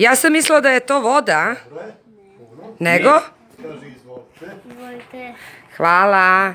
Ja sam mislila da je to voda. Nego? Hvala.